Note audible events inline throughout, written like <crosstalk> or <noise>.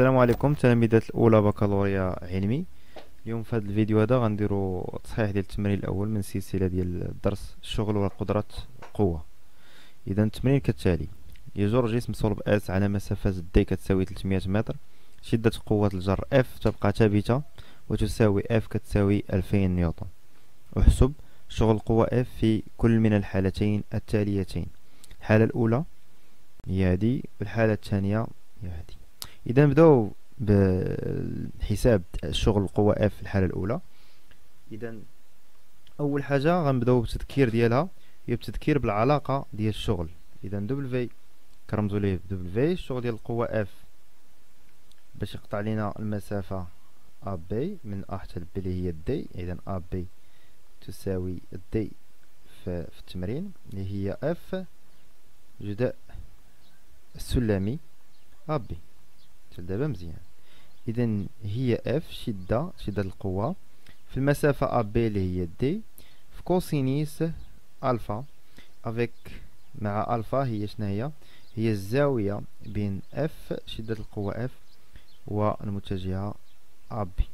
السلام عليكم. تلاميذات الأولى بكالوريا علمي. اليوم في هذا الفيديو هذا غنديروا تصحيح ديال التمرين الأول من سلسلة ديال الدرس الشغل وقدرة قوة. إذا التمرين كالتالي يجر جسم صلب آس على مسافة d كتساوي 300 متر. شدة قوة الجر F تبقى ثابتة وتساوي F كتساوي 2000 نيوتن أحسب شغل القوه F في كل من الحالتين التاليتين. الحالة الأولى هي هذه والحالة الثانية هي هذه اذا نبداو بحساب الشغل القوة F في الحالة الأولى. اذا أول حاجة غنبدأو بالتذكير ديالها هي التذكير بالعلاقة ديال الشغل. اذا double كرمزو ليه double v الشغل ديال القوة F باش يقطع لينا المسافة A B من A حتى B اللي هي d اذا A B تساوي d في, في التمرين اللي هي F جداء السلمي A B دابا مزيان. اذا هي F شدة شدة القوة. في المسافة A B اللي هي d في cosinus ألفا. avec مع ألفا هي شنو هي؟ هي الزاوية بين اف شدة القوة F والمتجهه A B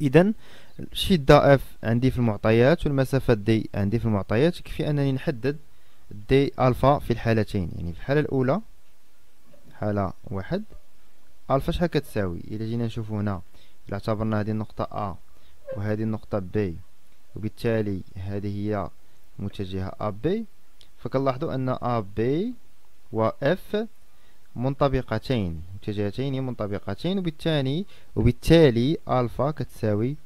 اذا الشده F عندي في المعطيات والمسافة d عندي في المعطيات. يكفي أنني نحدد دي ألفا في الحالتين؟ يعني في الحالة الأولى حالة واحد. الفا شحال كتساوي إلا جينا نشوفو هنا. إلا اعتبرنا هذه النقطة A وهذه النقطة B وبالتالي هذه هي متجهة A B فكنلاحظوا أن A B و F منطبقتين. متجهتين منطبقتين وبالتالي وبالتالي ألفا كتساوي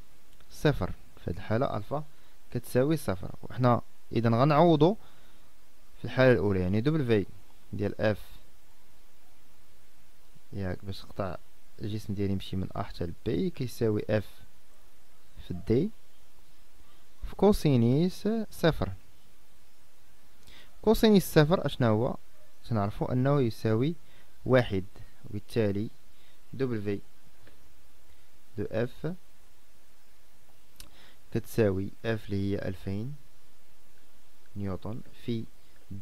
صفر. في هذه الحالة ألفا كتساوي صفر. وحنا اذا غنعوضو في الحالة الأولى. يعني double v ديال F ياك باش نقطع الجسم ديالي يمشي من A حتى ل B كيساوي F في d في cosinus صفر. cosinus صفر اشنا هو؟ تنعرفو أنه يساوي واحد وبالتالي double v de F كتساوي F اللي هي ألفين نيوتن في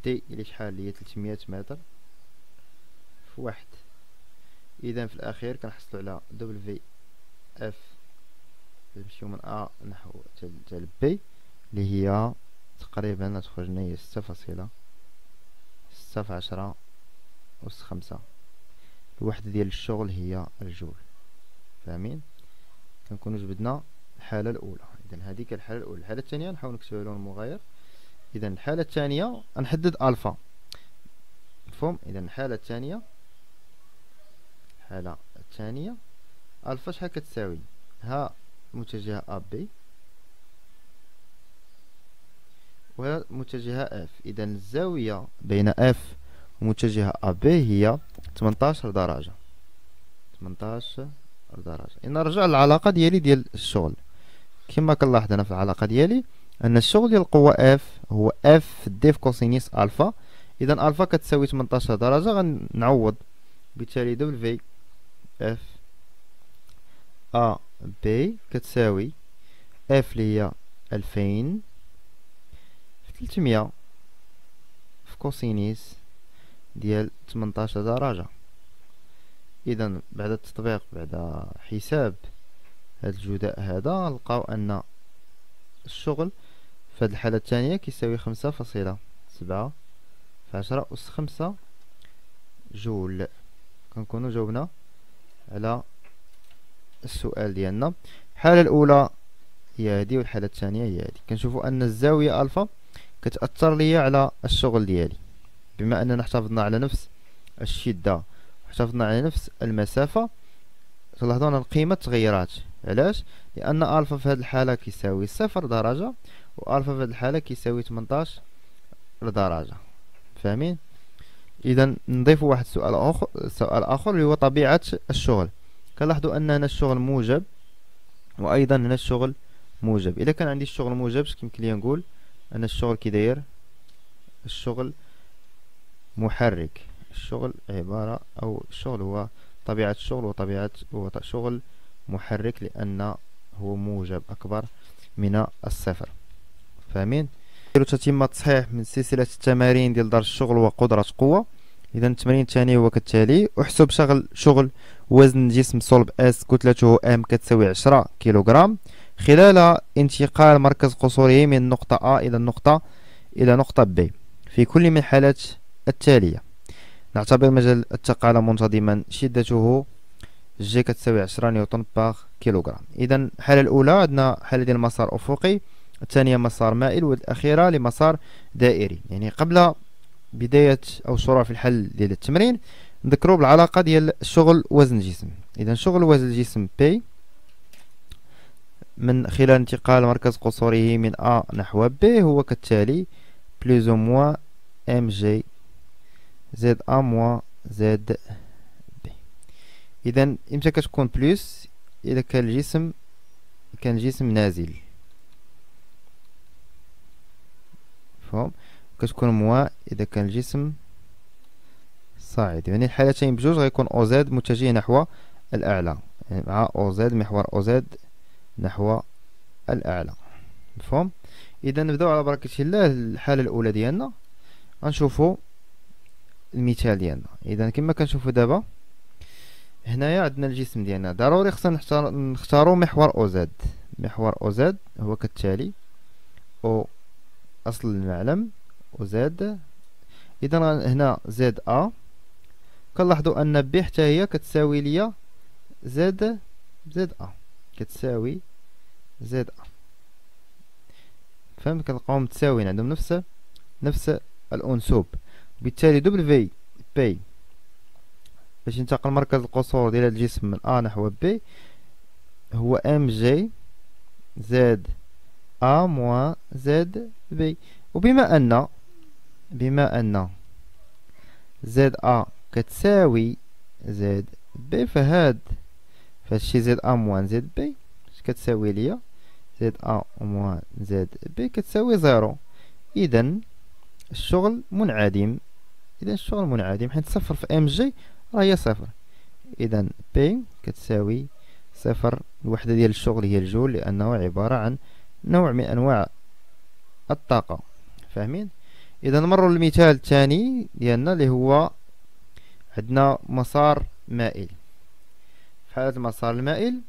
d اللي شحال؟ هي تلتمية متر في واحد. اذا في الأخير كنحصلوا على double v F نمشيو من A نحو حتى بي اللي هي تقريبا تخرج لنا هي ستة فاصلة ستة في عشرة أس خمسة. الوحدة ديال الشغل هي الجول. فاهمين؟ كنكونو جبدنا الحالة الأولى. إذا هذيك الحالة الأولى. الحالة الثانية نحاول نكتبها لون مغاير إذا الحالة الثانية نحدد ألفا. مفهوم؟ إذا الحالة الثانية الحالة الثانية. ألفا شحال كتساوي. ها متجهة A B و متجهة F إذا الزاوية بين F ومتجهة A B هي 18 درجة. 18 درجة. إن نرجع للعلاقة ديالي ديال الشغل. كما كنلاحظ أنا في العلاقة ديالي أن الشغل ديال القوة F هو F d في cosinus ألفا إذا ألفا كتساوي 18 درجة غنعوض. بالتالي double v F A B كتساوي F اللي هي ألفين في تلتمية في cosinus ديال تمنتاشر درجة. إذا بعد التطبيق بعد حساب هاد الجداء هذا نلقاو أن الشغل في هاد الحالة الثانية كيساوي خمسة فاصلة سبعة في عشرة أس خمسة جول. كنكونو جاوبنا على السؤال ديالنا. الحالة الأولى هي هذه والحالة الثانية هي هذه. كنشوفوا أن الزاوية ألفا كتأثر لي على الشغل ديالي. بما أننا حافظنا على نفس الشدة وحافظنا على نفس المسافة تلاحظوا أن القيمة تغيرات. علاش؟ لأن ألفا في هذه الحالة كيساوي صفر درجة وألفا في هذه الحالة كيساوي 18 درجة. فاهمين؟ إذا نضيف واحد السؤال آخر سؤال آخر اللي هو طبيعة الشغل. كنلاحظوا ان هنا الشغل موجب وأيضا هنا الشغل موجب. إذا كان عندي الشغل موجب يمكن لي نقول أن الشغل كي داير الشغل محرك. الشغل عبارة أو الشغل هو طبيعة الشغل وطبيعة هو شغل محرك لأن هو موجب أكبر من الصفر. فاهمين؟ تتم تصحيح من سلسلة التمارين ديال درس الشغل وقدرة قوة. إذا التمرين الثاني هو كالتالي احسب شغل شغل وزن جسم صلب S كتلته m كتساوي عشرة كيلوغرام. خلال انتقال مركز قصوره من نقطة A إلى النقطة إلى نقطة B في كل من الحالات التالية. نعتبر مجال التقالة منتظما. شدته جي كتساوي عشرة نيوتن par كيلوغرام. إذا الحالة الأولى عندنا حالة ديال مسار أفقي. الثانية مسار مائل والأخيرة لمسار دائري. يعني قبل بداية أو الشروع في الحل ديال التمرين نذكروا بالعلاقة ديال شغل وزن الجسم. إذا شغل وزن الجسم P من خلال انتقال مركز قصوره من A نحو B هو كالتالي plus ou moins m g z A moins z B إذا إمتى كتكون plus إذا كان الجسم كان الجسم نازل. مفهوم كتكون moins إذا كان الجسم صاعد. يعني الحالتين بجوج غيكون O z متجه نحو الأعلى. يعني مع أو زد محور أو زد نحو الأعلى. مفهوم؟ إذا نبداو على بركة الله الحالة الأولى ديالنا. غنشوفو المثال ديالنا. إذا كما كنشوفو دابا هنايا عندنا الجسم ديالنا. ضروري خصنا نختارو محور أو زد. محور أو زد هو كالتالي أو أصل المعلم أو زد إذا هنا زد أ كنلاحظو أن ب حتى هي كتساوي ليا زد زد أ كتساوي زد ا فهمت كنلقاهم متساويين عندهم نفس نفس الأنسوب. وبالتالي double P باش ينتقل مركز القصور ديال الجسم من A نحو B هو m g z A moins z B. وبما ان بما أن z A كتساوي z B فهاد فهادشي z A moins z B. كتساوي ليا؟ z A moins z B كتساوي zéro. اذا الشغل منعدم. اذا الشغل منعدم. حيت صفر في m g راه هي صفر. اذا P كتساوي صفر. الوحدة ديال الشغل هي الجول لأنه عبارة عن نوع من أنواع الطاقة. فاهمين؟ إذا نمروا للمثال الثاني ديالنا اللي هو عندنا مسار مائل. في حالة المسار المائل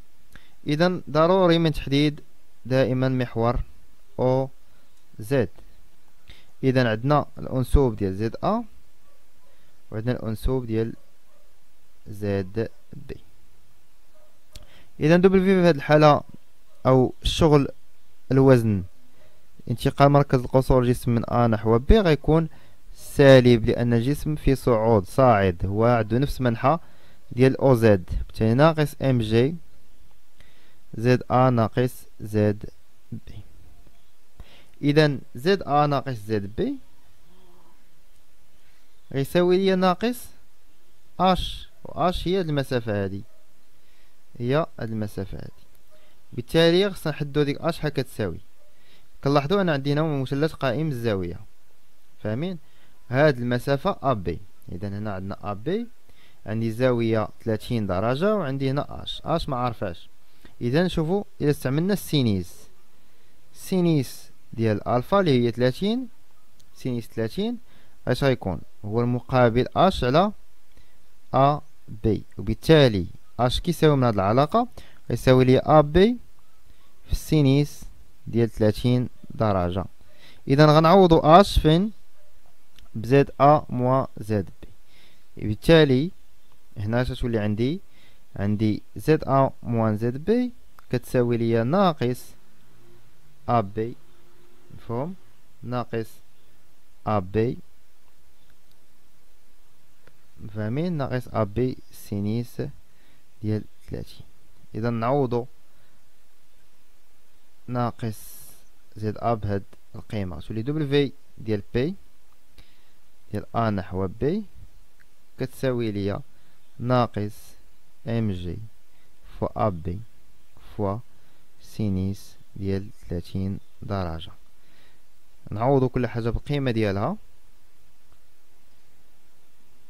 إذا ضروري من تحديد دائما محور أو زد. إذا عندنا الأنسوب ديال z A وعندنا الأنسوب ديال z B إذا W في هذه الحالة أو الشغل الوزن انتقال مركز القصور الجسم من A نحو B غيكون سالب لأن الجسم في صعود صاعد. هو عنده نفس منحى ديال O z. بالتالي ناقص m g z A ناقص z B. اذا z A ناقص z B غيساوي لي ناقص آش. و آش هي المسافة هادي. هي المسافة هادي. بالتالي خصنا نحددو ديك h شحال كتساوي كنلاحظو أنا عندي هنا مثلث قائم الزاوية فاهمين؟ هاد المسافة A B إذا هنا عندنا A B عندي زاوية 30 درجة وعندي هنا اش اش ما عارفاش إذا شوفوا إذا استعملنا ال sinus sinus ديال الفا اللي هي 30 sinus 30 أش غيكون؟ هو المقابل اش على A B وبالتالي h كيساوي من هاد العلاقة؟ غيساوي لي A B في ال sinus ديال 30 درجة. اذا غنعوضو h فين؟ ب z A moins z B. بالتالي هنا تولي عندي؟ عندي z A moins z B كتساوي ليا ناقص A B. مفهوم؟ ناقص A B. فاهمين ناقص A B sinus ديال ثلاثين. اذا نعوضو ناقص z A بهاد القيمة تولي دبل ديال بي ديال ا نحو بي كتساوي ليا ناقص m g fois A B fois sinus ديال ثلاثين درجة. نعوضو كل حاجة بالقيمة ديالها.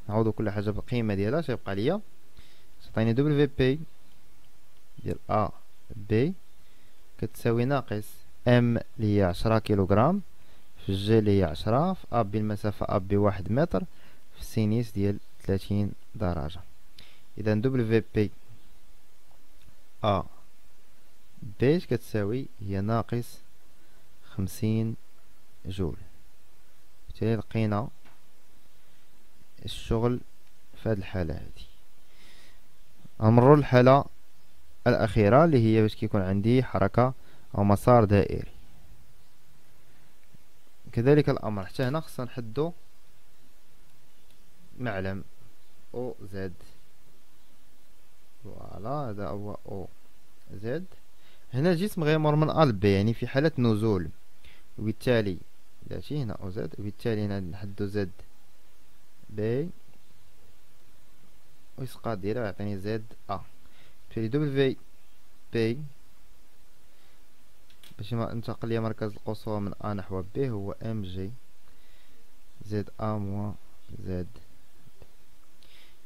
نعوضو كل حاجة بالقيمة ديالها. تيبقى ليا. تعطيني دبل في بي ديال ا بي كتساوي ناقص m اللي هي عشرة كيلوغرام في جي اللي هي عشرة في A B المسافة A B واحد متر في في sinus ديال تلاتين درجة. إذا W P A بيش كتساوي هي ناقص خمسين جول. بالتالي لقينا الشغل في هذه الحالة هذه نمرو للحالة الأخيرة اللي هي باش كيكون عندي حركة أو مسار دائري كذلك الأمر حتى هنا خصنا نحدو معلم أو زد. فوالا هذا هو أو زد. هنا الجسم غيمر من أ ب يعني في حالة نزول. وبالتالي داتي هنا أو زد وبالتالي هنا نحدو زد بي ويسقط ديالها يعطيني زد أ. بالتالي دبل بي باش ننتقل ليا مركز القصوى من ا نحو ب هو ام جي زد ا موان زد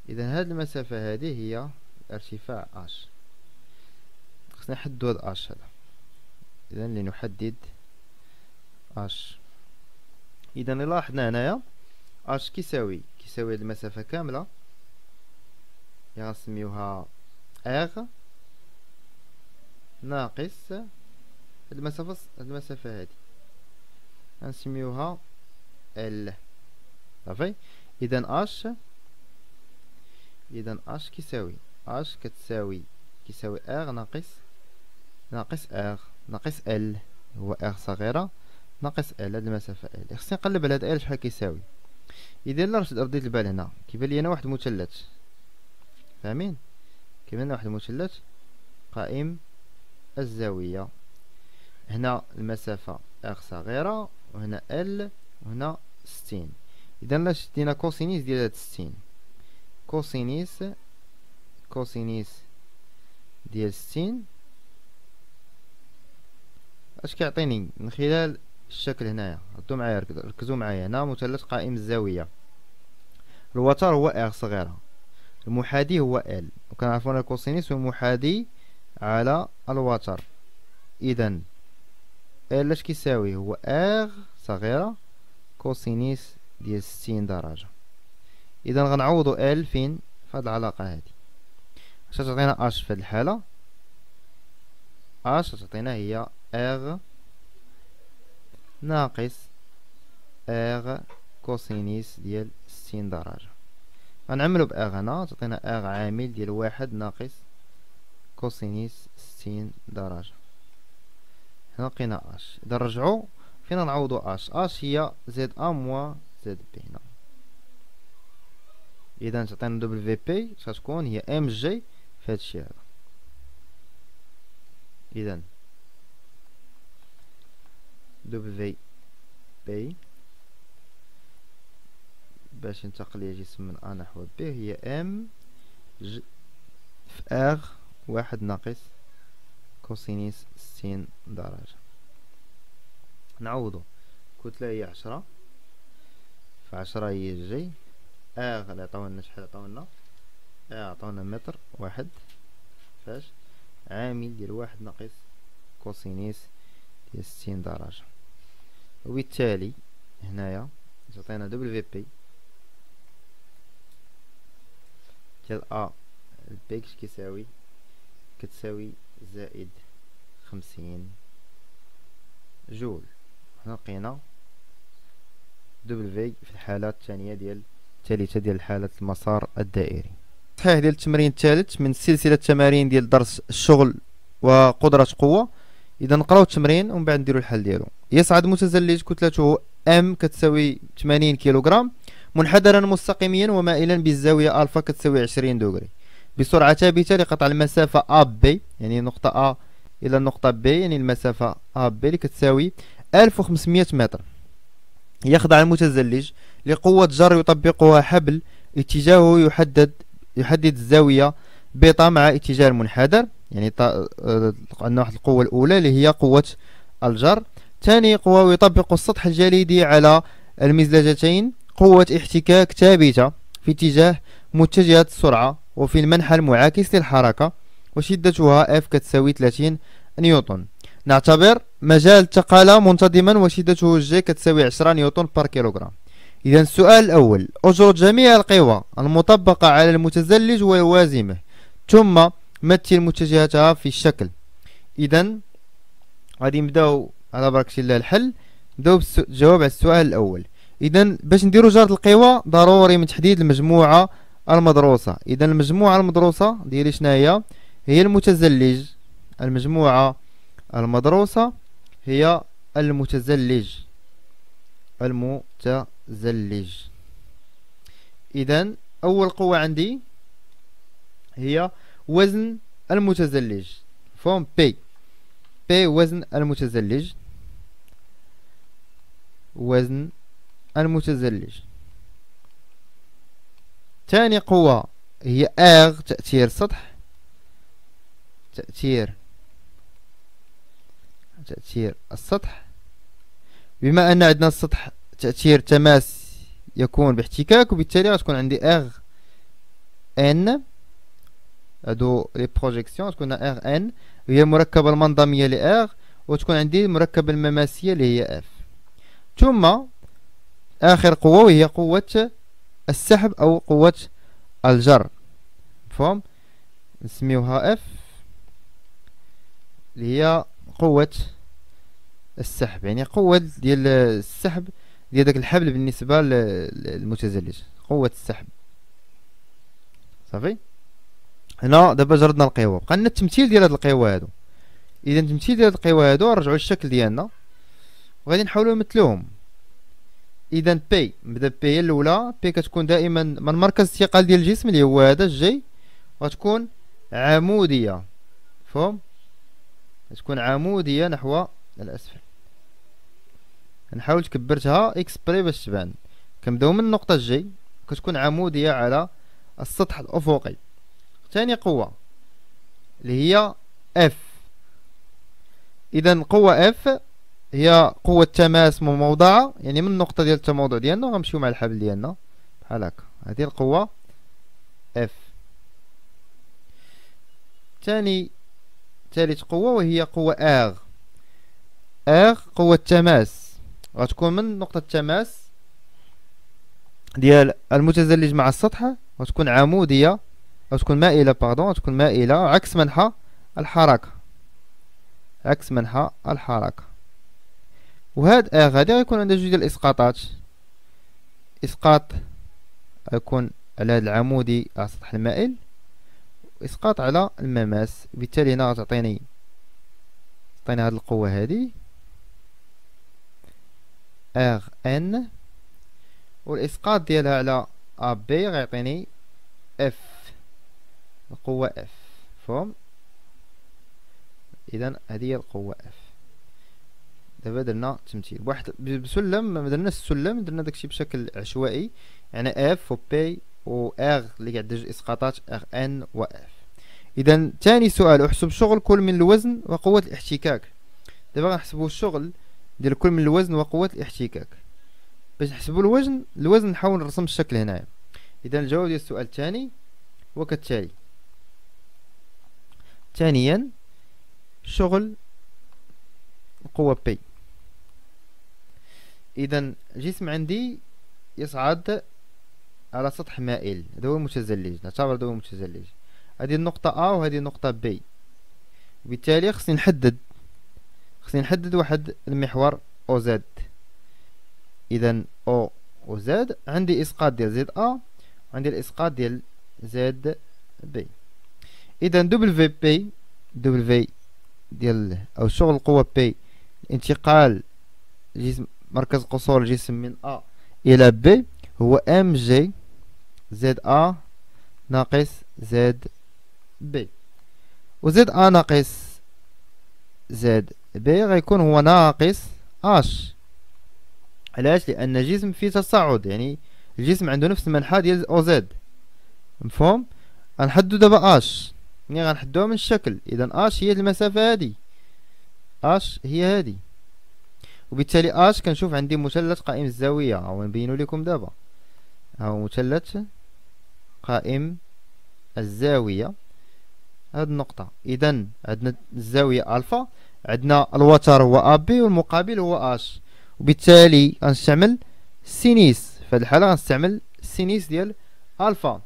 اذا هذه المسافة هذه هي ارتفاع اش خصنا نحددو هاد اش هذا. اذا لنحدد اش اذا لاحظنا هنايا اش كيساوي. كيساوي هاد المسافة كاملة. غنسميوها ار ناقص المسافة المسافة هادي غنسميوها L صافي. اذا h اذا h كيساوي. h كتساوي كيساوي r ناقص ناقص r ناقص L هو r صغيرة. ناقص L هاد المسافة L خصني نقلب على هاد L شحال كيساوي. اذا الا رديت البال هنا. كيبان لي أنا واحد المثلث. فاهمين؟ لنا واحد المثلث قائم الزاوية. هنا المسافة r صغيرة وهنا L وهنا ستين. اذا لا شدينا cosinus ديال هاد ستين. cosinus cosinus ديال ستين. اش كيعطيني؟ من خلال الشكل هنايا. ردوا معايا ركزوا معايا. هنا مثلث قائم الزاوية. الوتر هو r صغيرة. المحاذي هو L وكنعرفوا ان ال cosinus هو محاذي على الوتر اذا L اش كيساوي؟ هو r صغيرة cosinus ديال ستين درجة. اذا غنعوضو L فين؟ في هاد العلاقة هادي. اش تعطينا آش في هاد الحالة. h تعطينا هي r ناقص r cosinus ديال ستين درجة. غنعملو ب r هنا تعطينا r عامل ديال واحد ناقص cosinus ستين درجة. هنا لقينا اش إذا نرجعو فين نعوضو h h هي z A moins z B. هنا. إذا تعطينا W P شتكون هي m g في هادشي هذا. إذا. W P باش ينتقل لي جسم من A نحو B هي m g في r واحد ناقص cosinus ستين درجة. نعوضو. كتلة هي عشرة في عشرة هي جي آه اللي عطاونا شحال عطاونا آه عطاونا متر واحد فاش؟ عامل ديال واحد ناقص cosinus ديال ستين درجة. وبالتالي هنايا تعطينا W في P ديال أ ال P كيساوي كتساوي زائد خمسين جول. هنا لقينا W في الحالة الثانية ديال الثالثة ديال حالة المسار الدائري. صحيح ديال التمرين الثالث من سلسلة التمارين ديال درس الشغل وقدرة قوة. إذا نقراو التمرين ومن بعد نديرو الحل ديالو. يصعد متزلج كتلته m كتساوي 80 كيلوغرام. منحدرا مستقيميا ومائلا بالزاوية ألفا كتساوي 20 degrés بسرعة ثابتة لقطع المسافة B يعني نقطة A إلى النقطة B يعني المسافة B اللي كتساوي 1500 متر. يخضع المتزلج لقوة جر يطبقها حبل اتجاهه يحدد يحدد الزاوية بيتا مع اتجاه المنحدر يعني عندنا واحد القوة الأولى اللي هي قوة الجر. ثاني قوة يطبق السطح الجليدي على المزلجتين قوة احتكاك ثابتة في اتجاه متجهة السرعة وفي المنحى المعاكس للحركة وشدتها F كتساوي 30 نيوتن. نعتبر مجال التقالة منتظما وشدته G كتساوي 10 نيوتن par كيلوغرام إذا السؤال الأول أجر جميع القوى المطبقة على المتزلج والوازمة ثم مثل متجهاتها في الشكل؟ إذا غادي نبدأو على بركة الله الحل. نبداو بالجواب على السؤال الأول. إذا باش نديرو جرد القوى ضروري من تحديد المجموعة المدروسة إذا المجموعة المدروسة ديالي شناهي؟ هي المتزلج. المجموعة المدروسة هي المتزلج. المتزلج. إذا أول قوة عندي هي وزن المتزلج. فهم؟ بي بي وزن المتزلج. وزن المتزلج. ثاني قوة هي آغ تأثير سطح. تأثير تأثير السطح. بما أن عندنا السطح تأثير تماس يكون باحتكاك وبالتالي غتكون عندي R N هادو les projections تكون R N هي المركبة المنظمية ل R وتكون عندي المركبة المماسية اللي هي F ثم آخر قوة وهي قوة السحب أو قوة الجر. مفهوم؟ نسميوها اف اللي هي قوة السحب. يعني قوة ديال السحب ديال داك الحبل بالنسبة للمتزلج. قوة السحب. صافي؟ هنا دابا جردنا القوى بقى لنا التمثيل ديال هاد القوى هادو. إذا التمثيل ديال هاد القوى هادو نرجعو للشكل ديالنا. وغادي نحاولو نمثلوهم. اذا بي نبدا P هي الأولى. P كتكون دائما من مركز الثقل ديال الجسم اللي هو هذا ال G غتكون عمودية. فهم تكون عمودية نحو الأسفل. نحاول كبرتها اكسبري باش تبان. كنبدأو من النقطه G كتكون عمودية على السطح الأفقي. ثاني قوة اللي هي F اذا قوة F هي قوة تماس مموضعة يعني من النقطة ديال التموضع ديالنا غنمشيو مع الحبل ديالنا. بحال هكا. هذه القوة F ثاني ثالث قوة وهي قوة R R قوة تماس. غتكون من نقطة التماس ديال المتزلج مع السطح غتكون عمودية أو تكون مائلة pardon تكون مائلة عكس منحى الحركة. عكس منحى الحركة. وهاد R غادي غيكون عندها جوج ديال الإسقاطات. إسقاط غيكون على هاد العمودي على السطح المائل وإسقاط على المماس. بالتالي هنا غتعطيني تعطيني هاد القوة هادي. R N. والإسقاط ديالها على A B غيعطيني F. القوة F. فهم اذا هذه هي القوة F. دابا درنا تمثيل. بواحد بسلم ما درناش السلم درنا داكشي بشكل عشوائي. يعني F و P و R اللي جوج إسقاطات R N و F اذا ثاني سؤال أحسب شغل كل من الوزن وقوة الاحتكاك. دابا غنحسبو الشغل ديال كل من الوزن وقوة الاحتكاك. باش نحسبو الوزن الوزن نحاول نرسم الشكل هنايا. اذا الجواب ديال السؤال الثاني هو كالتالي. ثانيا شغل قوة بي اذا جسم عندي يصعد على سطح مائل. هذا هو المتزلج. نعتبر هذا هو المتزلج. هذه النقطة A وهذه النقطة B. وبالتالي خصني نحدد. خصني نحدد واحد المحور Z اذا أو و Z عندي إسقاط ديال A وعندي الإسقاط ديال B اذا W P W ديال أو شغل القوة P انتقال جسم مركز قصور الجسم من A إلى B هو m g Z A ناقص Z B و A ناقص زد B غيكون هو ناقص H علاش؟ لأن الجسم فيه تصاعد يعني الجسم عنده نفس المنحى ديال أو زد. مفهوم؟ غنحدو دابا أش. ملي غنحدوها من الشكل. اذا أش هي المسافة هادي. أش هي هادي. وبالتالي آش كنشوف عندي مثلث قائم الزاوية. أو نبينو لكم دابا. هاو مثلث قائم الزاوية. هاد النقطة. اذا عندنا الزاوية ألفا عندنا الوتر هو A B والمقابل هو H. وبالتالي غنستعمل sinus. في هذه الحالة غنستعمل sinus ديال ألفا.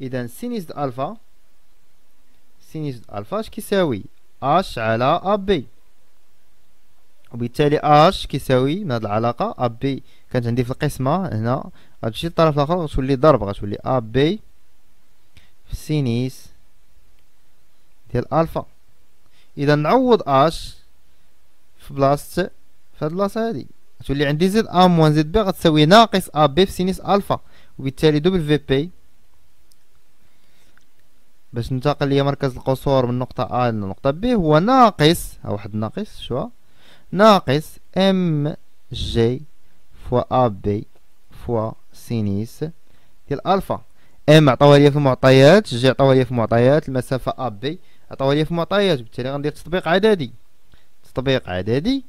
اذا sinus ألفا sinus ألفا اش كيساوي؟ H على A B وبالتالي اش كيساوي من هاد العلاقة. A B كانت عندي في القسمة هنا. غتمشي للطرف الآخر غتولي ضرب غتولي A B في sinus ديال ألفا. إذا نعوض H في بلاصة في هاد البلاصة هادي. غتولي عندي Z A moins Z B غتساوي ناقص A B في sinus ألفا. وبالتالي double v P باش ننتقل ليا مركز القصور من نقطة A لنقطة B هو ناقص واحد ناقص شو ناقص m g fois A B fois sinus ديال الفا m عطاوها ليا في المعطيات جي عطاوها ليا في المعطيات المسافة A B عطاوها ليا في المعطيات. بالتالي غندير تطبيق عددي. تطبيق عددي.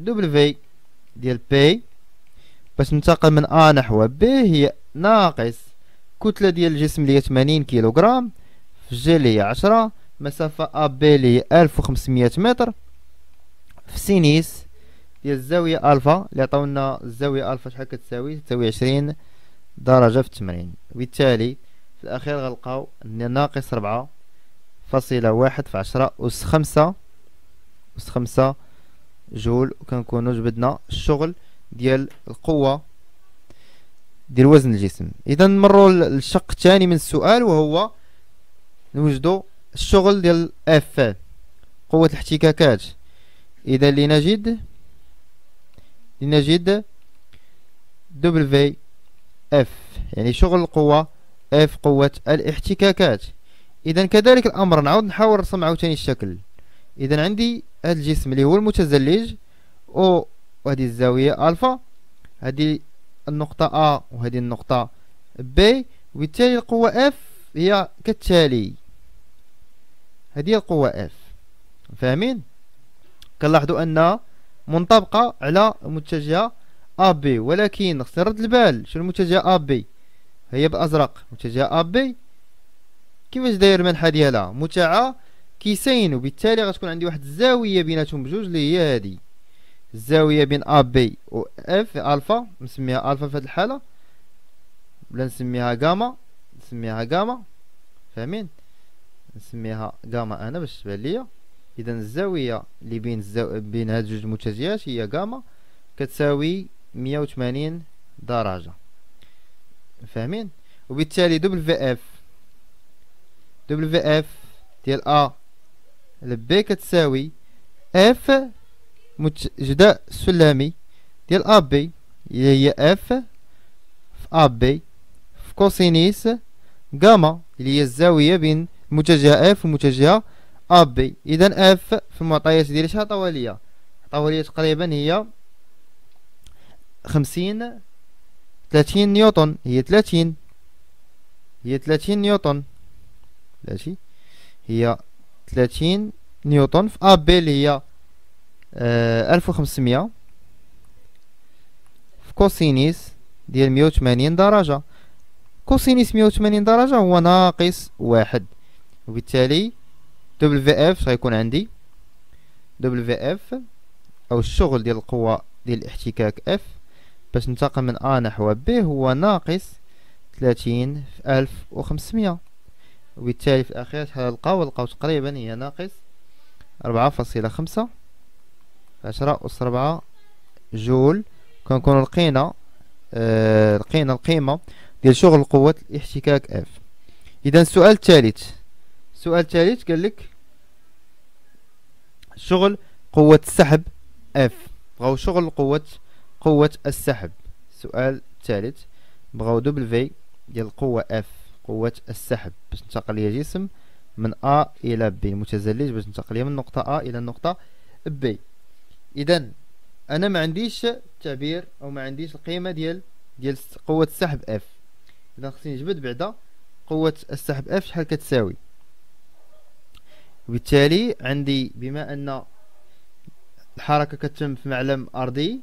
W ديال P باش ننتقل من A نحو B هي ناقص كتلة ديال الجسم اللي هي 80 كيلوغرام. في جي اللي هي 10 مسافة AB اللي هي 1500 متر. في sinus ديال الزاوية ألفا اللي عطاونا الزاوية ألفا شحال كتساوي؟ تساوي 20 درجة في التمرين. وبالتالي في الأخير غنلقاو أن ناقص ربعة فاصلة واحد في عشرة أس خمسة أس خمسة جول. وكنكونو جبدنا الشغل ديال القوة ديال وزن الجسم. إذا نمروا للشق الثاني من السؤال وهو نوجدوا الشغل ديال F قوة الاحتكاكات. إذا لنجد لنجد W F يعني شغل القوة F قوة الاحتكاكات. اذا كذلك الأمر نعاود نحاول نرسم عاوتاني الشكل. اذا عندي هذا الجسم اللي هو المتزلج أو وهذه الزاوية ألفا هذه النقطة A وهذه النقطة B وبالتالي القوة F هي كالتالي. هذه القوة F. فاهمين؟ كنلاحظوا أن منطبقة على متجهة AB ولكن خصني نرد البال. شنو المتجهة AB هي بالأزرق متجهة AB كيفاش داير المنحى ديالها؟ متعاكسين وبالتالي غتكون عندي واحد الزاوية بيناتهم بجوج اللي هي هذه. الزاوية بين AB و F ألفا نسميها ألفا في هاد الحالة. ولا نسميها غاما نسميها غاما. فاهمين؟ نسميها غاما أنا باش تبان ليا. إذا الزاوية اللي بين الزاو... بين هاد جوج المتجهات هي غاما كتساوي مية وثمانين درجة. فاهمين؟ وبالتالي دبل في اف دبل في اف ديال ا لبي كتساوي اف جداء سلامي ديال AB هي F في AB في cosinus غاما اللي هي الزاوية بين المتجهة F والمتجهة AB اذا F في المعطيات ديالي شحال عطاوها تقريبا هي خمسين ثلاثين نيوتن هي ثلاثين. هي ثلاثين نيوتن ماشي؟ هي ثلاثين نيوتن في AB اللي هي آه، ألف وخمسمية. في cosinus ديال مية وثمانين درجة. cosinus مية وثمانين درجة هو ناقص واحد. وبالتالي دبل في اف غيكون عندي دبل في اف أو الشغل ديال القوة ديال الاحتكاك F باش ننتقل من A نحو B هو ناقص ثلاثين في ألف وخمسمية. وبالتالي في الأخير شحال نلقاو نلقاو تقريبا هي ناقص أربعة فاصلة خمسة. عشرة أس ربعة جول. كنكونو لقينا آه لقينا القيمة ديال شغل قوة الاحتكاك F إذا السؤال الثالث. السؤال الثالث قالك شغل قوة السحب F بغاو شغل قوة قوة السحب. السؤال الثالث بغاو دبل ديال القوة اف قوة السحب. باش ننتقل ليا جسم من A إلى B. المتزلج باش ننتقل ليا من النقطة A إلى النقطة B. إذا أنا ما عنديش التعبير أو ما عنديش القيمة ديال ديال قوة السحب F. إذا خصني نجبد بعدا قوة السحب F شحال كتساوي؟ وبالتالي عندي بما أن الحركة كتتم في معلم أرضي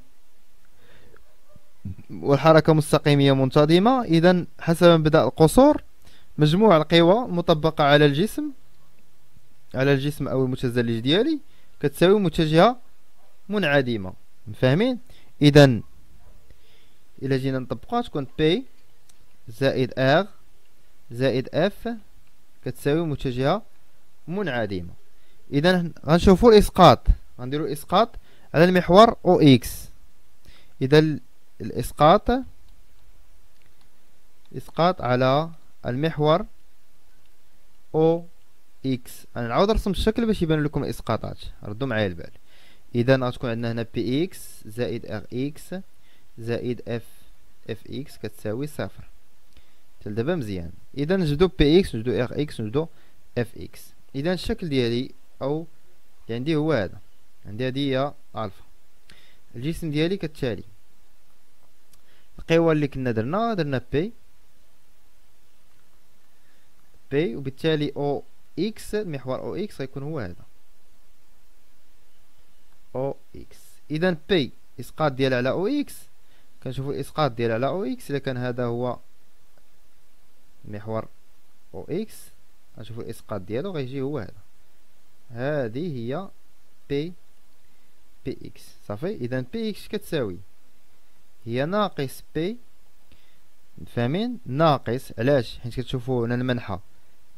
والحركة مستقيمية منتظمة إذا حسب مبدأ القصور مجموع القوى المطبقة على الجسم على الجسم أو المتزلج ديالي كتساوي متجهة منعدمة. فاهمين إذا إلى جينا نطبقوها تكون P زائد R زائد F كتساوي متجهة منعدمة. اذا غنشوفو الإسقاط. غنديرو الإسقاط على المحور Ox. إذا الإسقاط إسقاط على المحور Ox. أنا نعاود نرسم الشكل باش يبان لكم الاسقاطات ردوا معايا البال. إذا غتكون عندنا هنا Px زائد Rx زائد F Fx كتساوي صفر. حتى دابا مزيان. إذا نجبدو Px نجبدو Rx نجبدو Fx اذا الشكل ديالي أو اللي عندي هو هذا. عندي هذه هي ألفا. الجسم ديالي كالتالي. القوى اللي كنا درنا درنا P P وبالتالي Ox المحور Ox غيكون هو هذا. Ox اذا P إسقاط ديال على Ox كنشوفوا الاسقاط ديال على Ox اذا كان هذا هو محور Ox غنشوفوا الإسقاط ديالو غيجي هو هذا. هذه هي P Px صافي؟ اذا Px كتساوي. هي ناقص P فاهمين؟ ناقص علاش؟ حيت كتشوفوا هنا المنحى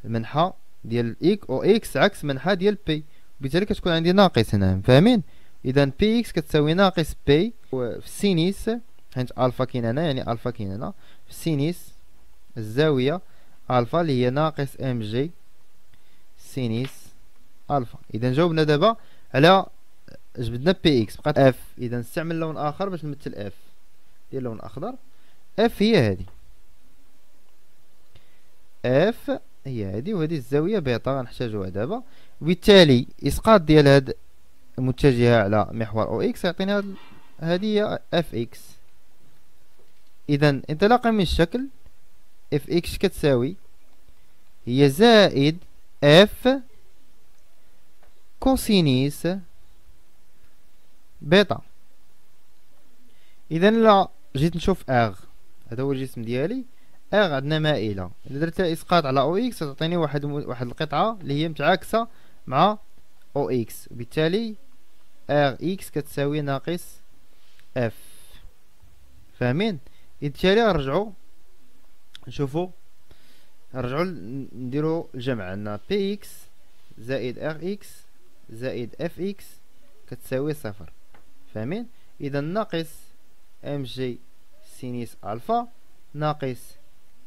المنحى ديال اك Ox عكس منحى ديال P وبالتالي كتكون عندي ناقص هنا فاهمين؟ اذا Px كتساوي ناقص P في ال sinus حيت ألفا كاين هنا يعني ألفا كاين هنا في ال sinus الزاوية الفا اللي هي ناقص mg sinus الفا اذا جاوبنا دابا على جبدنا Px بقات F اذا نستعمل لون آخر باش نمثل F ديال لون اخضر F هي هذه F هي هذه وهذه الزاوية بيتا غنحتاجوها دابا. وبالتالي إسقاط ديال هاد المتجهه على محور Ox يعطينا هذه هي Fx اذا انطلاقا من الشكل Fx كتساوي هي زائد F cosinus بيتا. اذا لا جيت نشوف R هذا هو الجسم ديالي. R عندنا مائلة. إذا درت إسقاط على Ox تعطيني واحد واحد القطعة اللي هي متعاكسة مع Ox وبالتالي Rx كتساوي ناقص f فاهمين؟ بالتالي غنرجعو نشوفو نرجعو نديرو الجمع. عندنا Px زائد Rx زائد Fx كتساوي صفر. فاهمين؟ إذا ناقص mg sinus الفا ناقص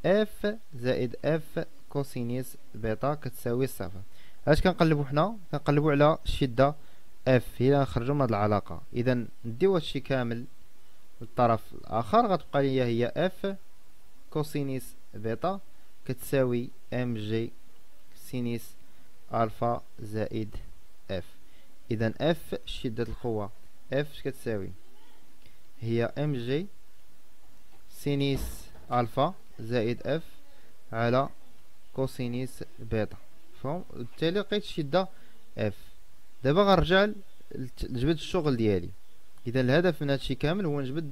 f زائد F cosinus بيتا كتساوي صفر. اش كنقلبو حنا؟ كنقلبو على الشده F هي نخرجو من هاد العلاقة. إذا نديو هادشي كامل للطرف الآخر غتبقى ليا هي F cosinus بيتا كتساوي mg sinus الفا زائد f اذا F شده القوة؟ F كتساوي؟ هي mg sinus الفا زائد f على cosinus بيتا فهم؟ بالتالي لقيت الشده F دابا غنرجع نجبد الشغل ديالي. اذا الهدف من هادشي كامل هو نجبد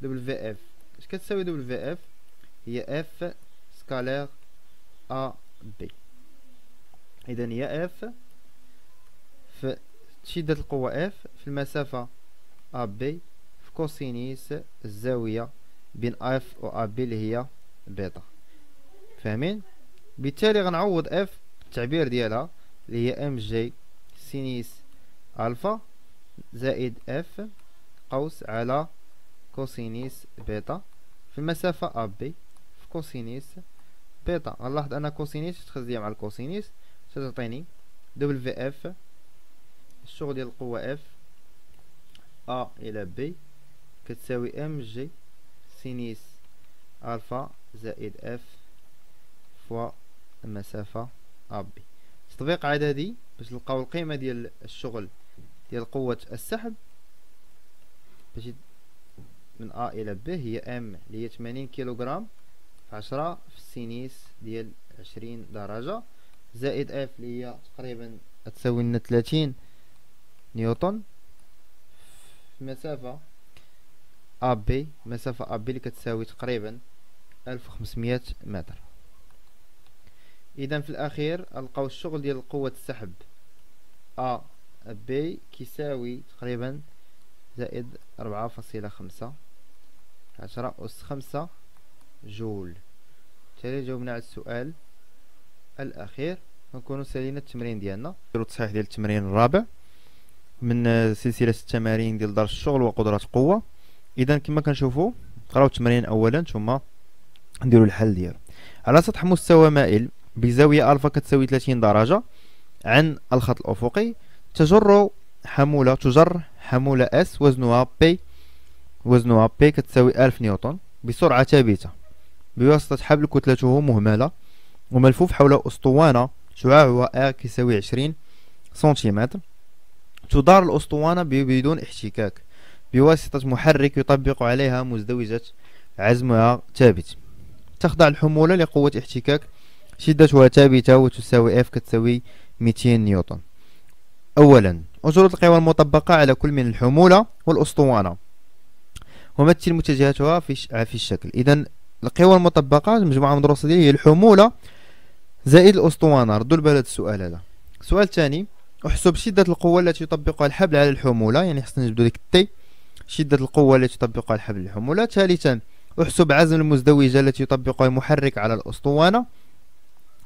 W F اش كتساوي W F هي F scalaire AB اذا هي F في شدة القوة F في المسافة AB في cosinus الزاوية بين F و AB اللي هي بيتا. فاهمين؟ بالتالي غنعوض F التعبير ديالها اللي هي mg sinus ألفا زائد f قوس على cosinus بيتا في المسافة AB في cosinus بيتا غنلاحظ ان cosinus تخزي مع ال cosinus ستعطيني W F الشغل ديال القوة F A إلى B كتساوي mg sinus الفا زائد f fois المسافة AB تطبيق عددي باش نلقاو القيمة ديال الشغل ديال قوة السحب باش من A إلى B هي m اللي هي 80 كيلوغرام 10 في ال sinus ديال 20 درجة. زائد f اللي هي تقريبا تساوي لنا 30 نيوتن في مسافة AB مسافة AB اللي كتساوي تقريبا 1500 متر. اذا في الأخير نلقاو الشغل ديال قوة السحب. AB كيساوي تقريبا زائد أربعة فاصلة خمسة عشرة أس خمسة. جول. بالتالي جاوبنا على السؤال الأخير. نكونو سالينا التمرين ديالنا. نديرو التصحيح ديال التمرين الرابع. من سلسلة التمارين ديال دار الشغل وقدرات قوة إذا كما كنشوفو نقراو التمرين أولا ثم نديرو الحل ديالو. على سطح مستوى مائل بزاوية ألفا كتساوي 30 درجة عن الخط الأفقي. تجر حمولة تجر حمولة S وزنها P وزنها P كتساوي ألف نيوتن بسرعة ثابتة. بواسطة حبل كتلته مهملة وملفوف حول أسطوانة شعاعها r كيساوي عشرين سنتيمتر. تدار الأسطوانة بدون احتكاك. بواسطة محرك يطبق عليها مزدوجة عزمها ثابت. تخضع الحمولة لقوة احتكاك. شدتها ثابتة وتساوي f كتساوي 200 نيوتن. أولا أجرة القوى المطبقة على كل من الحمولة والأسطوانة. ومثل متجهاتها في الشكل. إذا القوى المطبقة المجموعة المدروسة ديالي هي الحمولة. زائد الأسطوانة ردوا البال هذا السؤال هذا. السؤال الثاني احسب شدة القوة التي يطبقها الحبل على الحمولة. يعني خصنا نجبدو ديك التي. شدة القوة التي يطبقها الحبل على الحمولة. ثالثا احسب عزم المزدوجة التي يطبقها المحرك على الأسطوانة.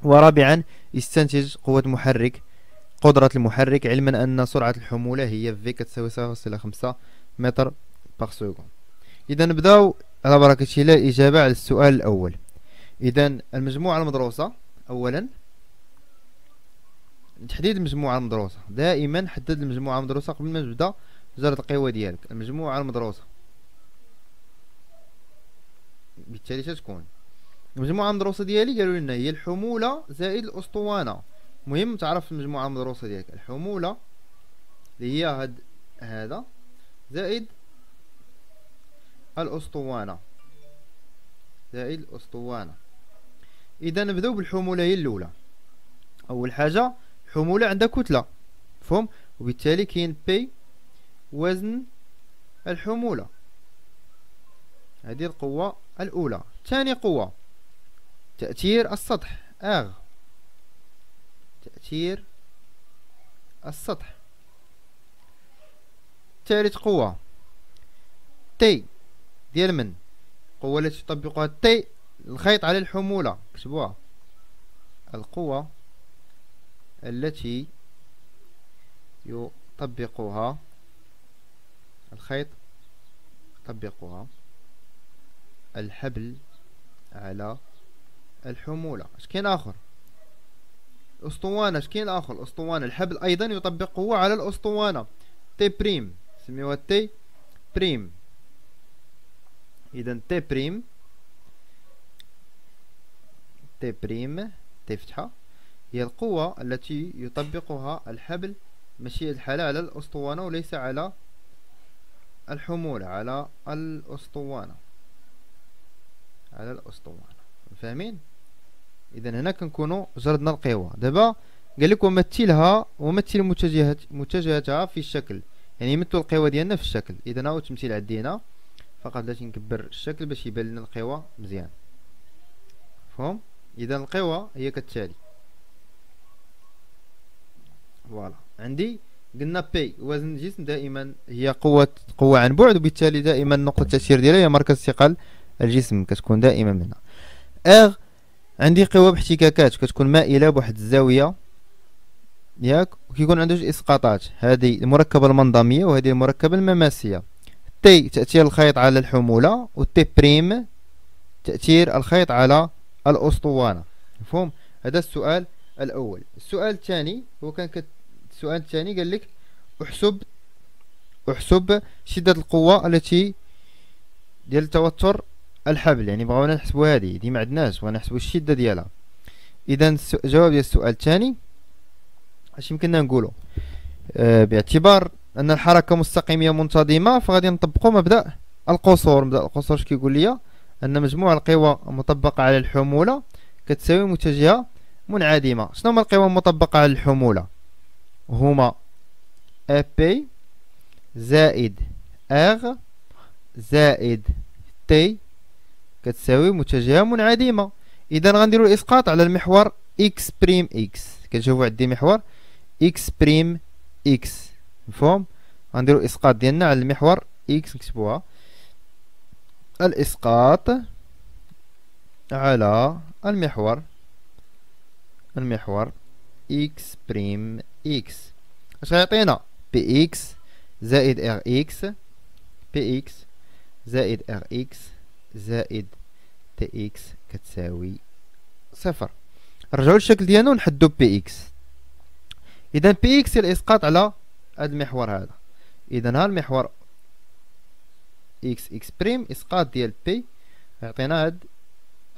ورابعا استنتج قوة محرك قدرة المحرك علما أن سرعة الحمولة هي في كتساوي صفر خمسة متر باغ سكوند إذا نبدأو على بركة الله الإجابة على السؤال الأول. إذا المجموعة المدروسة أولا. تحديد المجموعة المدروسة دائما حدد المجموعة المدروسة قبل ما تبدأ جرد القوة ديالك. المجموعة المدروسة بالتالي تتكون المجموعة المدروسة ديالي قالوا لنا هي الحمولة زائد الأسطوانة. مهم تعرف المجموعة المدروسة ديالك. الحمولة اللي هي هاد هذا زائد الأسطوانة. زائد الأسطوانة. إذا نبداو بالحمولة هي الأولى. أول حاجة الحمولة عندها كتلة. مفهوم؟ وبالتالي كاين بي وزن الحمولة. هذه القوة الأولى. ثاني قوة تأثير السطح. أغ. تأثير السطح. ثالث قوة تي ديال من؟ القوة التي تطبقها تي الخيط على الحمولة. كتبوها القوة التي يطبقها الخيط يطبقها الحبل على الحمولة. اش كاين آخر؟ أسطوانة. اش كاين آخر؟ أسطوانة. الحبل أيضا يطبق قوة على الأسطوانة. T prime سميوها T prime اذا T prime T prime T فتحة. هي القوة التي يطبقها الحبل مشيئة الحالة على الأسطوانة وليس على الحمولة على الأسطوانة. على الأسطوانة. فاهمين؟ إذا هنا كنكونو جردنا القوة. دابا قال لك ومثلها ومثل متجهات متجهاتها في الشكل. يعني يمثل القوة ديالنا في الشكل. إذا هو التمثيل عندي هنا. فقط بلاتي نكبر الشكل باش يبان لنا القوة مزيان. مفهوم؟ إذا القوة هي كالتالي voilà. عندي قلنا P وزن الجسم دائما هي قوة قوة عن بعد وبالتالي دائما نقطة التأثير ديالها هي مركز ثقل الجسم كتكون دائما منها. R عندي قوة الاحتكاكات كتكون مائلة بواحد الزاوية. ياك؟ وكيكون عنده جوج إسقاطات. هذه المركبة الناظمية وهذه المركبة المماسية. T تأثير الخيط على الحمولة وال T prime تأثير الخيط على الأسطوانة. مفهوم؟ هذا السؤال الأول. السؤال الثاني هو كان كت... السؤال الثاني قال لك احسب احسب شدة القوة T ديال توتر الحبل. يعني بغاونا نحسبوا هذه دي ما عندناش نحسبوا الشدة ديالها. اذا الجواب ديال السؤال الثاني اش يمكننا نقولوا آه باعتبار أن الحركة مستقيمية منتظمة فغادي نطبقوا مبدأ القصور. مبدأ القصور كيقول لي أن مجموع القوى المطبقه على الحمولة كتساوي متجهة منعدمة. شنو هما القوى المطبقة على الحمولة؟ هما P زائد R زائد T كتساوي متجهة منعدمة. إذا غنديروا الإسقاط على المحور x prime x كتشوفوا عندي محور x prime x مفهوم؟ غنديرو إسقاط ديالنا على المحور x نكتبوها الإسقاط على المحور المحور x prime x أش غيعطينا؟ بي إكس زائد ار إكس بي إكس زائد ار إكس زائد Tx كتساوي صفر. نرجعو للشكل ديالنا ونحدو Px إذا Px هي الإسقاط على هذا المحور هذا. إذا ها المحور x x prime إسقاط ديال P يعطينا هاد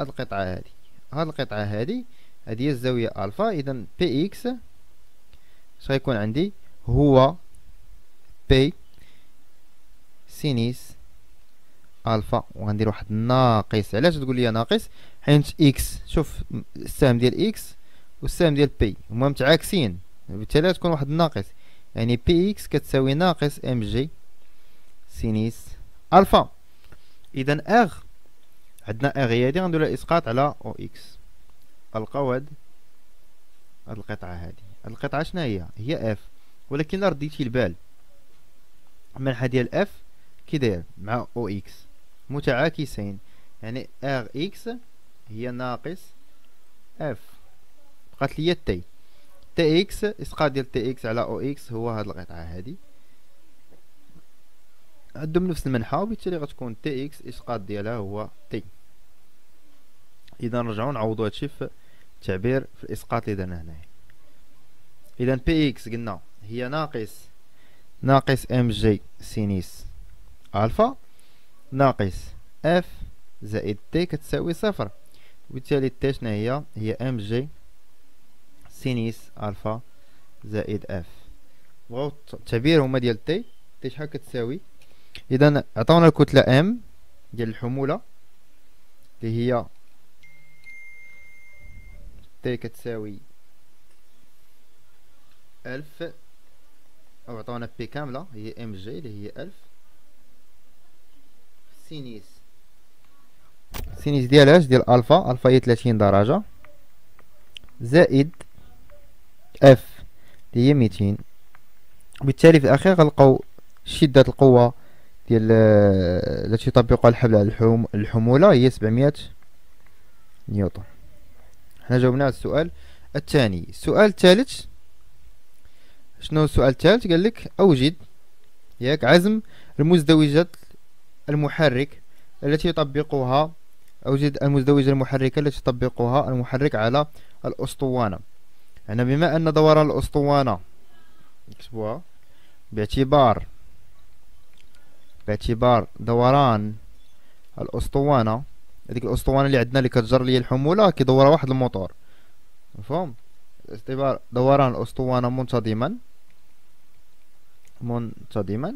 هاد القطعة هادي. هاد القطعة هادي هادي هي الزاوية ألفا. إذا Px اش غيكون عندي هو P sinus ألفا. وغندير واحد ناقص. علاش تقول لي ناقص؟ حيت x شوف السهم ديال x والسهم ديال P هما متعاكسين. بالتالي تكون واحد ناقص. يعني Px كتساوي ناقص mg sinus ألفا. اذا R عندنا R هي هادي غندير اسقاط على Ox ألقاو هاد هاد القطعة هادي. هاد القطعة شنو هي؟ هي f ولكن رديتي البال. المنحى ديال f كي داير مع Ox متعاكسين. يعني Rx هي ناقص f بقات ليا T Tx إسقاط ديال Tx على Ox هو هاد القطعة هادي. عندهم نفس المنحى وبالتالي غتكون Tx إسقاط ديالها هو T. إذا نرجعو نعوضو هادشي في التعبير في الإسقاط اللي درنا هنايا. إذا Px قلنا هي ناقص ناقص mg sinus ألفا ناقص f زائد T كتساوي صفر. وبالتالي T شنو هي؟ هي mg sinus ألفا زائد f بغاو التعبير هما ديال T T شحال كتساوي؟ اذا عطاونا الكتله m ديال الحمولة اللي هي T كتساوي ألف أو عطاونا P كاملة هي mg اللي هي ألف. sinus. sinus ديال اش ديال ألفا ألفا هي 30 درجة. زائد f اللي هي 200 وبالتالي في الأخير غنلقاو شدة القوة ديال التي يطبقها الحبل على الحمولة هي 700 نيوتن. حنا جاوبنا على السؤال الثاني. السؤال الثالث شنو السؤال الثالث؟ قال لك أوجد ياك عزم المزدوجات المحرك التي يطبقها أوجد المزدوجة المحركة التي تطبقها المحرك على الأسطوانة. هنا بما أن دوران الأسطوانة. نكتبوها باعتبار. باعتبار دوران الأسطوانة. هذيك الأسطوانة اللي عندنا اللي كتجر لي الحمولة كيدورها واحد الموتور مفهوم؟ باعتبار دوران الأسطوانة منتظما. منتظما.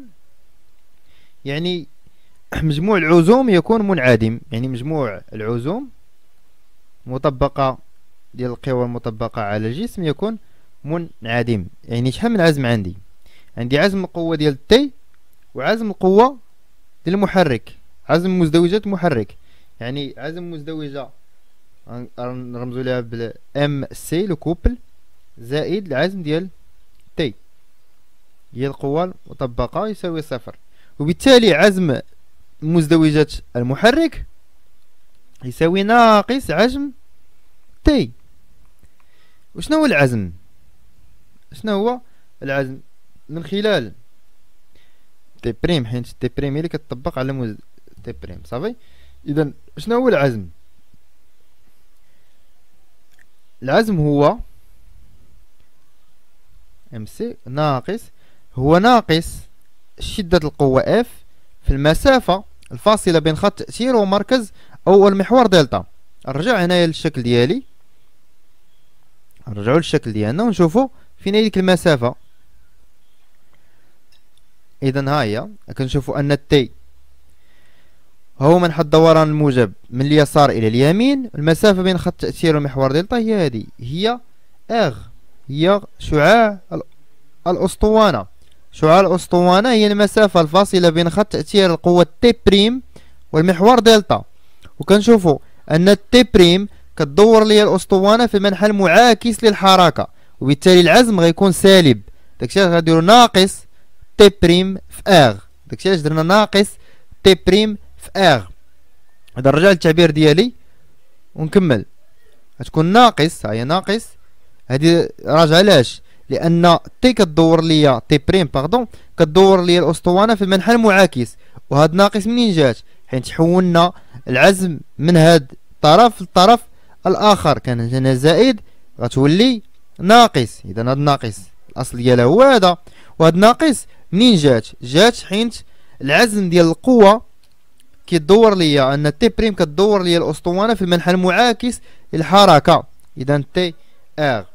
يعني <clears throat> مجموع العزوم يكون منعدم. يعني مجموع العزوم مطبقة ديال القوى المطبقة على الجسم يكون منعدم. يعني شحال من عزم عندي؟ عندي عزم القوة ديال T وعزم القوة ديال المحرك. عزم مزدوجات محرك يعني عزم مزدوجة نرمزو لها بال MC le couple زائد العزم ديال T هي القوة المطبقة يساوي صفر. وبالتالي عزم مزدوجات المحرك يساوي ناقص عزم T وشنو هو العزم؟ شنو هو العزم؟ من خلال T prime حيت T prime هي اللي كتطبق على مز... T prime صافي؟ اذا شنو هو العزم؟ العزم هو MC ناقص هو ناقص شدة القوة f في المسافة الفاصلة بين خط التأثير ومركز أو المحور دلتا. نرجع هنايا للشكل ديالي. نرجعو للشكل ديالنا ونشوفو فين هي ديك المسافة. إذا ها هي كنشوفو أن ال T هو منحى الدوران الموجب من اليسار إلى اليمين. المسافة بين خط التأثير ومحور دلتا هي هذه هي R هي شعاع الأسطوانة. شعاع الأسطوانة هي المسافة الفاصلة بين خط تأثير القوة T prime والمحور دلتا وكنشوفو أن ال T prime كتدور ليا الأسطوانة في المنحى المعاكس للحركة وبالتالي العزم غيكون سالب. داكشي علاش غنديرو ناقص T prime في R داكشي علاش درنا ناقص T prime في R اذا نرجع للتعبير ديالي ونكمل. غتكون ناقص هي ناقص. هادي راجعة لاش لأن T كدور ليا T prime pardon كدور ليا الأسطوانة في المنحى المعاكس وهاد ناقص منين جات؟ حيت حولنا العزم من هاد الطرف للطرف الآخر كان هنا زائد غتولي ناقص. اذا هاد ناقص الأصل ديالها هو هذا. وهاد ناقص منين جات جات حيت العزم ديال القوة كيدور ليا أن T prime كدور ليا الأسطوانة في المنحى المعاكس للحركة. اذا T R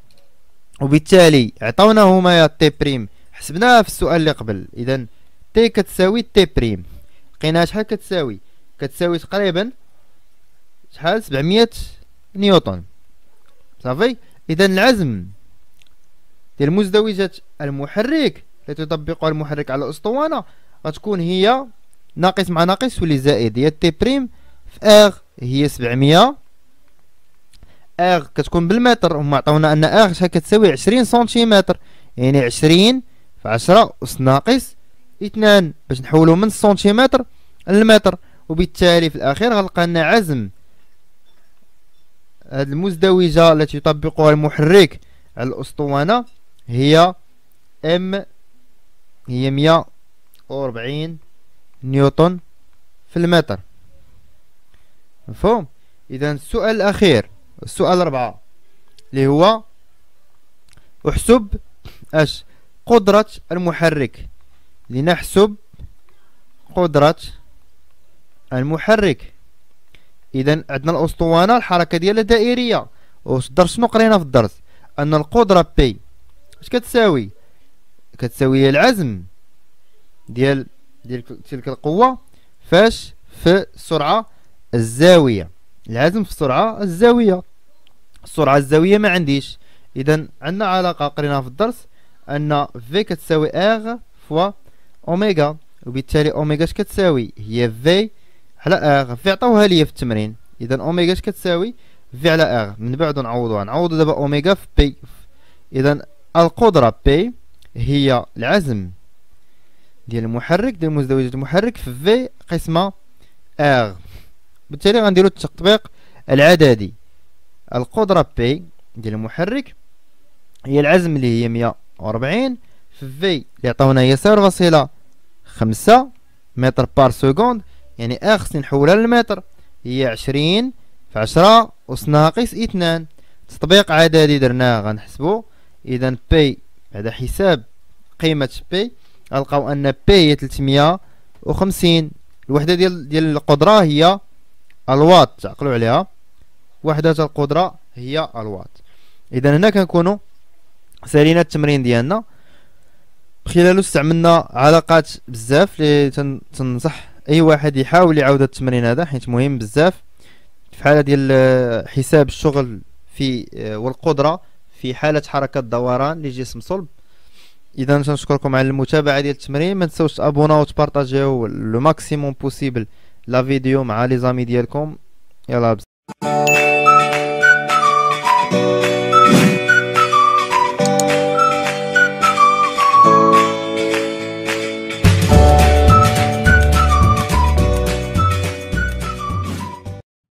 وبالتالي عطاونا هما T prime حسبناها في السؤال اللي قبل. اذا T كتساوي T prime لقيناها شحال كتساوي؟ كتساوي تقريبا شحال؟ 700 نيوتن. صافي؟ إذا العزم. ديال مزدوجة المحرك. التي تطبقها المحرك على الاسطوانة غتكون هي ناقص مع ناقص ولي زائد هي T prime في R هي 700 R كتكون بالمتر. هما عطاونا أن R كتساوي 20 سنتيمتر. يعني 20 في 10 أس ناقص اثنان. باش نحولو من السنتيمتر للمتر. وبالتالي في الأخير غنلقى لنا عزم هاد المزدوجة التي يطبقها المحرك على الأسطوانة هي ام هي مية وربعين نيوتن في المتر. مفهوم؟ اذا السؤال الأخير السؤال أربعة اللي هو احسب اش قدرة المحرك. لنحسب قدرة المحرك. اذا عندنا الأسطوانة الحركة ديالها دائريه واش الدرس شنو قرينا في الدرس؟ أن القدرة P اش كتساوي؟ كتساوي العزم ديال ديال تلك القوة فاش في السرعه الزاوية. العزم في السرعه الزاوية. السرعة الزاوية ما عنديش. اذا عندنا علاقة قريناها في الدرس أن V كتساوي R fois oméga وبالتالي أوميغا اش كتساوي؟ هي V على R V عطاوها ليا في التمرين. إذا أوميغا اش كتساوي؟ V على R من بعد نعوضوها نعوضو دابا أوميغا في P. إذا القدرة P هي العزم ديال المحرك ديال مزدوجة المحرك في V قسمة R بالتالي غنديرو التطبيق العددي. القدرة P ديال المحرك هي العزم اللي هي مية وربعين في V. اللي عطاونا هي صفر فاصلة خمسة mètre par seconde. يعني ا خصني نحولها للمتر هي عشرين في عشرة أس ناقص اثنان. تطبيق عددي درناه غنحسبو. إذا P هذا حساب قيمة P غنلقاو أن P هي تلتمية وخمسين. الوحدة ديال ديال القدرة هي الواط تعقلوا عليها. وحدة القدرة هي الواط. إذا هنا كنكونو سالينا التمرين ديالنا. خلاله استعملنا علاقات بزاف اللي تنصح أي واحد يحاول يعاود التمرين هذا حيت مهم بزاف. في حاله ديال آه، حساب الشغل في آه، والقدرة في حالة حركة دوران لجسم صلب. إذا نشكركم على المتابعة ديال التمرين. ما تنساوش تابونا وتبارطاجيو le maximum possible la vidéo مع les amis ديالكم. يلا بزاف.